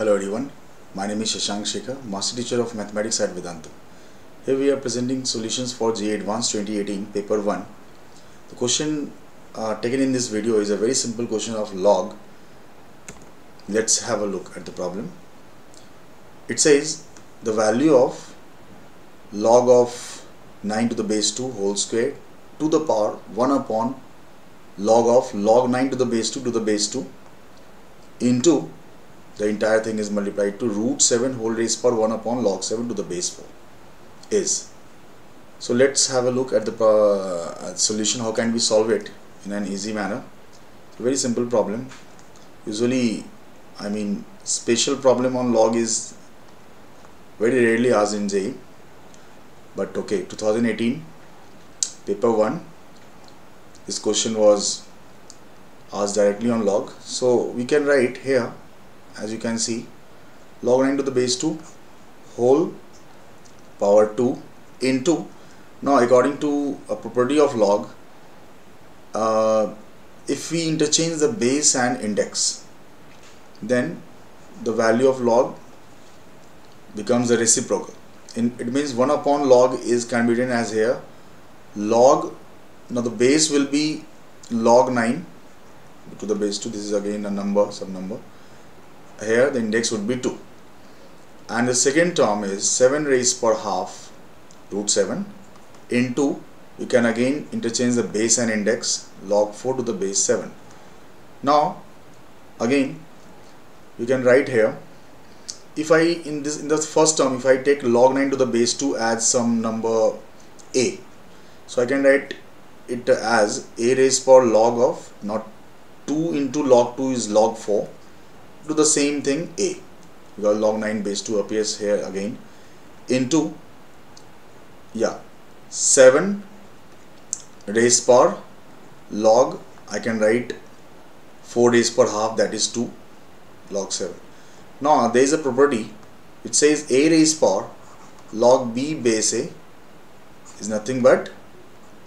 Hello everyone, my name is Shashank Shekhar, Master Teacher of Mathematics at Vedantu. Here we are presenting solutions for JEE Advanced 2018 Paper 1. The question uh, taken in this video is a very simple question of log. Let's have a look at the problem. It says the value of log of 9 to the base 2 whole square to the power 1 upon log of log 9 to the base 2 to the base 2 into the entire thing is multiplied to root 7 whole raised power 1 upon log 7 to the base 4 is. So let's have a look at the uh, solution. How can we solve it in an easy manner? Very simple problem. Usually, I mean, special problem on log is very rarely asked in JEE. But okay, 2018, paper 1. This question was asked directly on log. So we can write here as you can see log 9 to the base 2 whole power 2 into now according to a property of log uh, if we interchange the base and index then the value of log becomes a reciprocal. In, it means 1 upon log is can be written as here. Log now the base will be log 9 to the base 2 this is again a number some number here the index would be 2 and the second term is 7 raised per half root 7 into you can again interchange the base and index log 4 to the base 7 now again you can write here if I in this in the first term if I take log 9 to the base 2 as some number a so I can write it as a raised per log of not 2 into log 2 is log 4 do the same thing a. Because log 9 base 2 appears here again into yeah 7 raised power log. I can write 4 raised per half that is 2 log 7 now there is a property which says a raised power log b base a is nothing but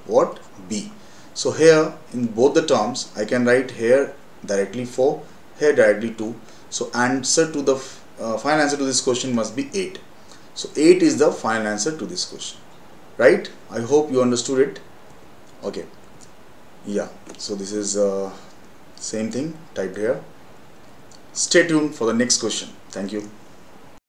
what? B. So here in both the terms I can write here directly 4 here directly 2 so answer to the uh, final answer to this question must be 8 so 8 is the final answer to this question. Right? I hope you understood it. Okay. Yeah. So this is uh, same thing typed here. Stay tuned for the next question. Thank you